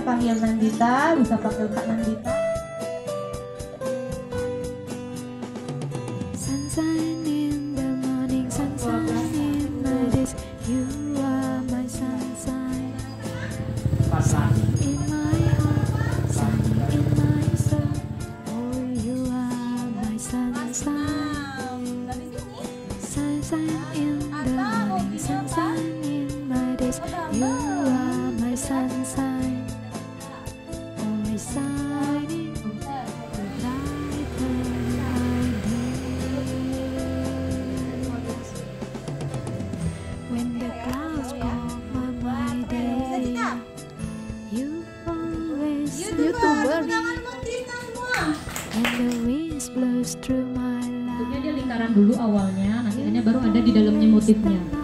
panggil Nandita, bisa panggil Kak Nandita. Sunshine in the morning, sunshine in my days. You are my sunshine. Sunny in my heart, sunny in my soul. Oh, you are my sunshine. Sunshine in the morning, sunshine in my days. You are my sunshine. Youtuber. And the winds blows through my Bentuknya life. dia lingkaran dulu awalnya, nanti akhirnya baru ada di dalamnya motifnya.